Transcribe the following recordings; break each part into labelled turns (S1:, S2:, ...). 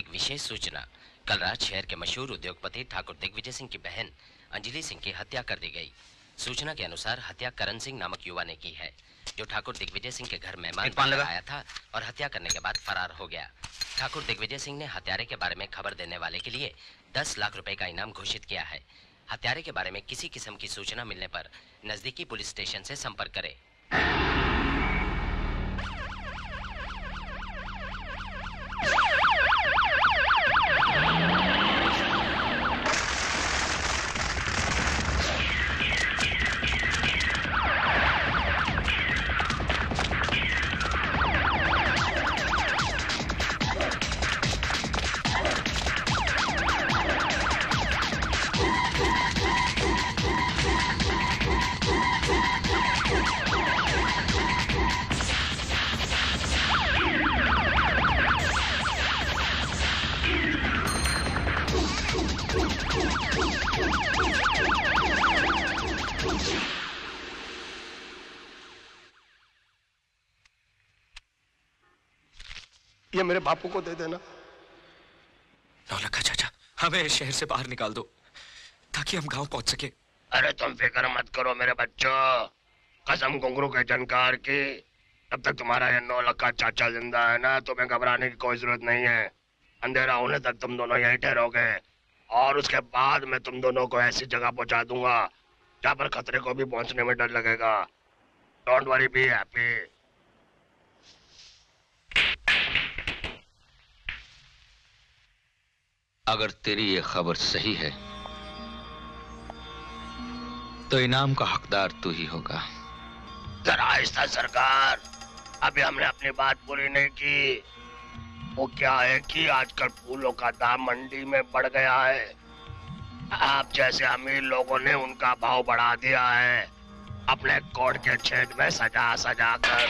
S1: एक विशेष सूचना। कल रात शहर के मशहूर उद्योगपति ठाकुर दिग्विजय सिंह की बहन अंजलि सिंह की हत्या कर दी गई। सूचना के अनुसार हत्या करण सिंह नामक युवा ने की है जो ठाकुर दिग्विजय सिंह के घर मेहमान आया था और हत्या करने के बाद फरार हो गया। ठाकुर दिग्विजय सिंह ने हत्यारे के बारे में खबर देने वाले के लिए दस लाख रुपए का इनाम घोषित किया है। हत्यारे के बारे में किसी किस्म की सूचना मिलने पर नजदीकी पुलिस स्टेशन से संपर्क करें।
S2: ये मेरे बापू को दे देना।
S3: नौलखा चाचा हमें शहर से बाहर निकाल दो ताकि हम गाँव पहुँच सके।
S4: अरे तुम फ़िक्र मत करो मेरे बच्चों कसम घुंगरू के जानकार की तब तक तुम्हारा ये नौ लखा चाचा ज़िंदा है ना तुम्हें घबराने की कोई ज़रूरत नहीं है। अंधेरा होने तक तुम दोनों यहीं ठहरोगे और उसके बाद मैं तुम दोनों को ऐसी जगह पहुँचा दूँगा जहाँ पर खतरे को भी पहुँचने में डर लगेगा। डोंट वरी बी हैप्पी
S5: अगर तेरी ये खबर सही है तो इनाम का हकदार तू ही होगा।
S4: जरा आहिस्ता सरकार अभी हमने अपनी बात पूरी नहीं की। वो क्या है कि आजकल फूलों का दाम मंडी में बढ़ गया है। आप जैसे अमीर लोगों ने उनका भाव बढ़ा दिया है अपने कोट के छेद में सजा सजा कर।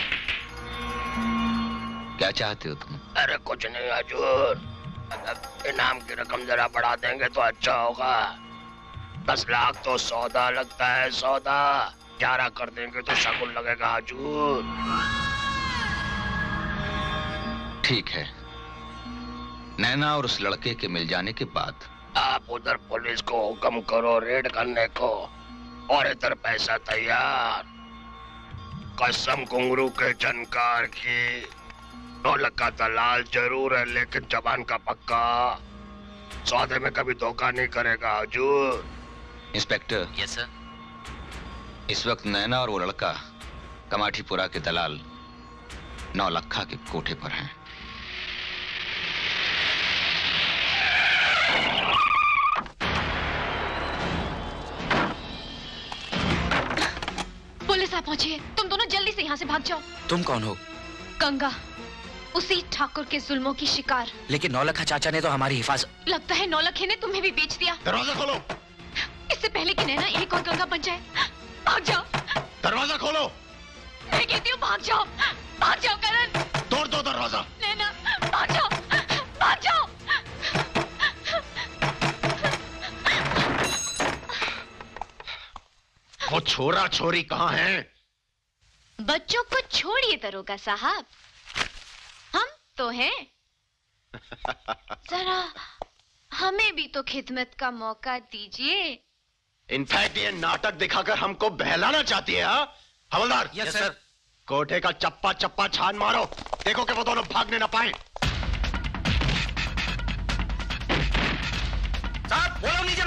S5: क्या चाहते हो तुम?
S4: अरे कुछ नहीं हजूर। इनाम की रकम जरा बढ़ा देंगे तो अच्छा होगा। दस लाख तो सौदा लगता है सौदा। ग्यारह कर देंगे तो शगुन लगेगा हजूर।
S5: ठीक है। नैना और उस लड़के के मिल जाने के बाद।
S4: आप उधर पुलिस को हुक्म करो रेड करने को और इधर पैसा तैयार। कसम घुंगरू के जनकार की। ढोलक का दलाल ज़रूर है लेकिन जबान का पक्का। सौदे में कभी धोखा नहीं करेगा हजूर।
S5: इंस्पेक्टर।
S1: यस सर
S5: इस वक्त नैना और वो लड़का कमाठीपुरा के दलाल नौलखा के कोठे पर हैं।
S6: पुलिस आ पहुँची है। तुम दोनों जल्दी से यहाँ से भाग जाओ।
S3: तुम कौन हो?
S6: गंगा। उसी ठाकुर के जुल्मों की शिकार।
S3: लेकिन नौलखा चाचा ने तो हमारी हिफाजत
S6: लगता है नौलखे ने तुम्हें भी बेच दिया।
S4: दरवाज़ा खोलो।
S6: इससे पहले कि नैना एक और गंगा बन जाए भाग जाओ।
S4: दरवाज़ा खोलो।
S6: मैं कहती हूँ भाग जाओ। भाग जाओ करण।
S4: तोड़ दो दरवाज़ा।
S6: नैना भाग जाओ। भाग जाओ।
S4: वो छोरा छोरी कहाँ है?
S6: बच्चों को छोड़िए दरोगा साहब। तो हैं। जरा हमें भी तो खिदमत का मौका दीजिए।
S4: इनफैक्ट ये नाटक दिखाकर हमको बहलाना चाहती है हाँ? हवलदार।
S3: यस सर
S4: कोठे का चप्पा चप्पा छान मारो। देखो कि वो दोनों भागने ना पाए।
S3: साहब बोलो नीचे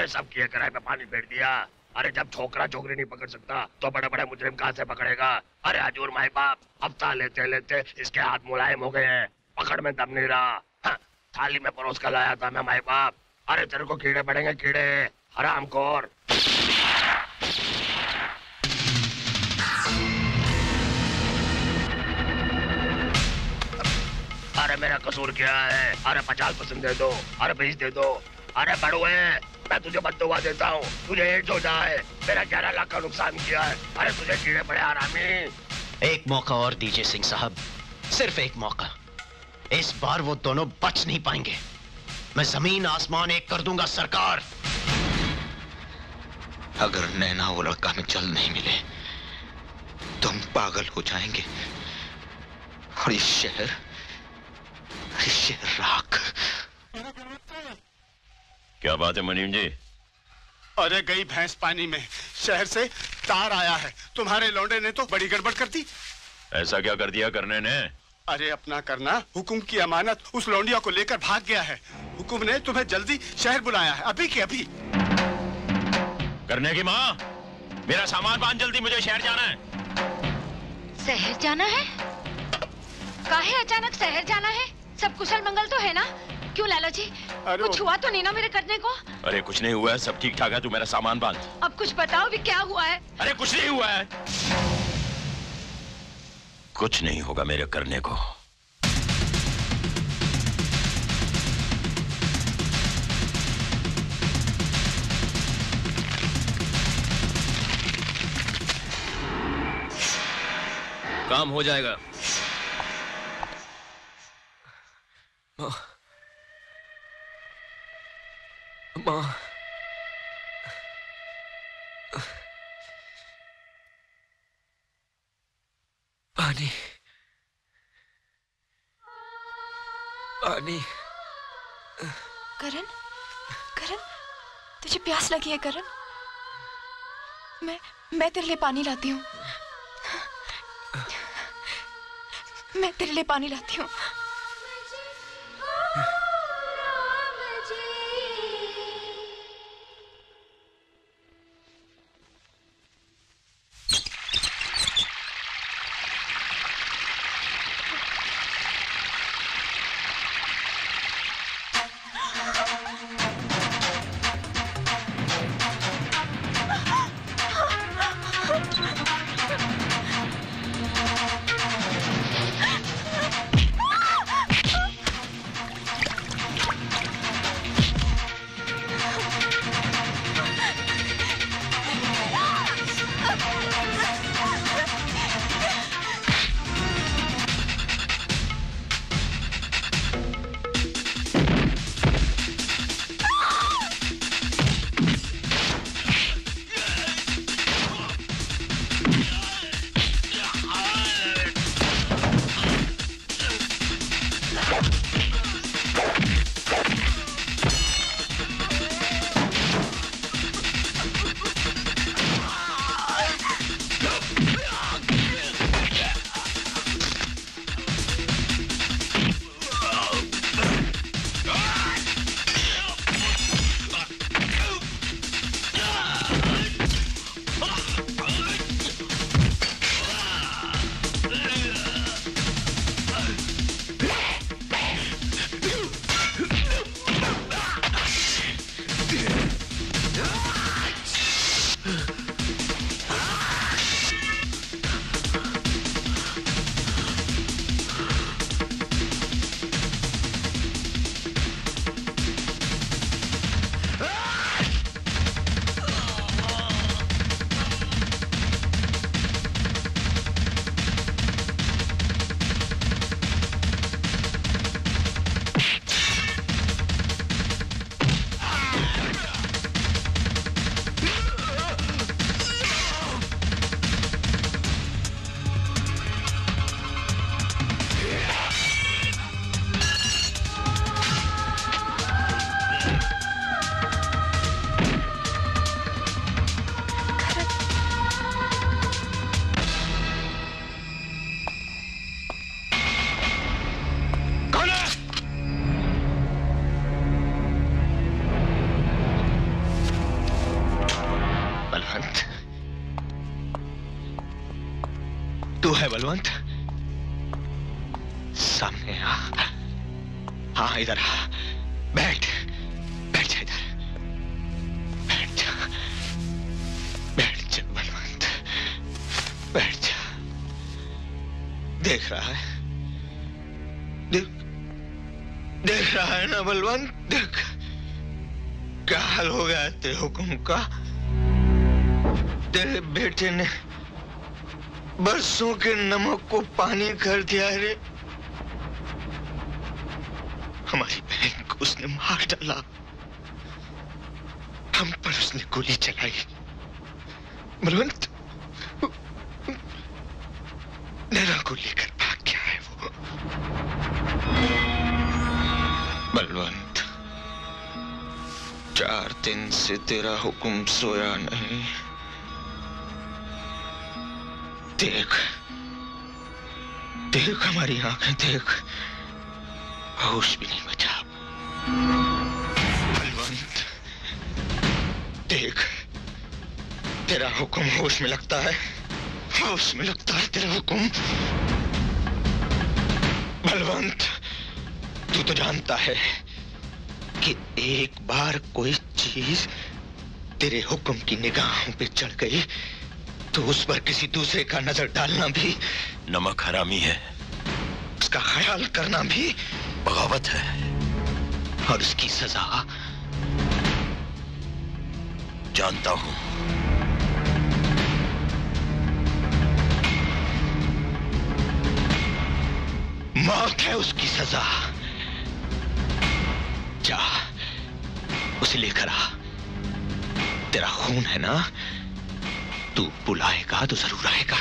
S4: अरे सब किए कराए पे पानी फेर दिया। अरे जब छोकरा छोकरी नहीं पकड़ सकता तो बड़े बड़े मुजरिम कहाँ से पकड़ेगा? अरे हजूर माई बाप हफ़्ता लेते लेते इसके हाथ मुलायम हो गए हैं। पकड़ में दम नहीं रहा। हाँ, थाली में परोस कर लाया था मैं माई बाप। अरे तेरे को कीड़े पड़ेंगे कीड़े। हराम खोर। अरे मेरा कसूर क्या है? अरे पचास परसेंट दे दो। अरे बीस दे दो। अरे बड़ुए मैं तुझे बदुआ देता हूँ। तुझे एड्स हो। जाए मेरा ग्यारह लाख का नुकसान किया है। अरे तुझे कीड़े पड़े आरामी
S7: एक मौका और दीजिए सिंह साहब। सिर्फ़ एक मौका। इस बार वो दोनों बच नहीं पाएँगे। मैं ज़मीन आसमान एक कर दूँगा सरकार।
S5: अगर नैना वो लड़का में जल्द नहीं मिले तो हम पागल हो जाएँगे। और ये शहर ये शहर राख
S8: क्या बात है मनीम जी?
S2: अरे गई भैंस पानी में। शहर से तार आया है। तुम्हारे लौंडे ने तो बड़ी गड़बड़ कर दी।
S8: ऐसा क्या कर दिया करने ने?
S2: अरे अपना करना। हुकुम की अमानत उस लौंडिया को लेकर भाग गया है। हुकुम ने तुम्हें जल्दी शहर बुलाया है। अभी के अभी।
S8: करने की माँ? मेरा सामान बाँध जल्दी मुझे शहर जाना है।
S6: शहर जाना है? काहे अचानक शहर जाना है? सब कुशल मंगल तो है ना? क्यों लाला जी?
S2: अरे
S6: कुछ हुआ तो नहीं ना मेरे करने को?
S8: अरे कुछ नहीं हुआ है सब ठीक ठाक है तू मेरा सामान बाँध।
S6: अब कुछ बताओ भी क्या हुआ है?
S8: अरे कुछ नहीं हुआ है। कुछ नहीं होगा मेरे करने को।
S3: काम हो जाएगा। माँ पानी पानी
S9: करण करण तुझे प्यास लगी है करण मैं मैं तेरे लिए पानी लाती हूँ। मैं तेरे लिए पानी लाती हूँ।
S5: तू है बलवंत। सामने आ। हाँ इधर आ। बैठ। बैठ जा इधर। बैठ जा। बैठ जा बलवंत। बैठ जा। देख रहा है। देख। देख रहा है ना बलवंत? देख। क्या हाल हो गया तेरे हुक्म का? तेरे बेटे ने बरसों के नमक को पानी कर दिया रे। हमारी बहन को उसने मार डाला। हम पर उसने गोली चलाई। बलवंत, नैना को लेकर भाग गया है वो। बलवंत, चार दिन से तेरा हुक्म सोया नहीं। देख। देख हमारी आँखें, देख। होश भी नहीं बचा। बलवंत, देख। तेरा हुक्म होश में लगता है? होश में लगता है तेरा हुक्म। बलवंत, तू तो जानता है कि एक बार कोई चीज़ तेरे हुक्म की निगाहों पे चढ़ गई। तो उस पर किसी दूसरे का नज़र डालना भी
S8: नमक हरामी है।
S5: उसका ख्याल करना भी
S8: बगावत है।
S5: और उसकी सजा।
S8: जानता हूँ।
S5: मौत है उसकी सजा। जा उसे लेकर आ। तेरा खून है ना? तू बुलाएगा तो ज़रूर आएगा।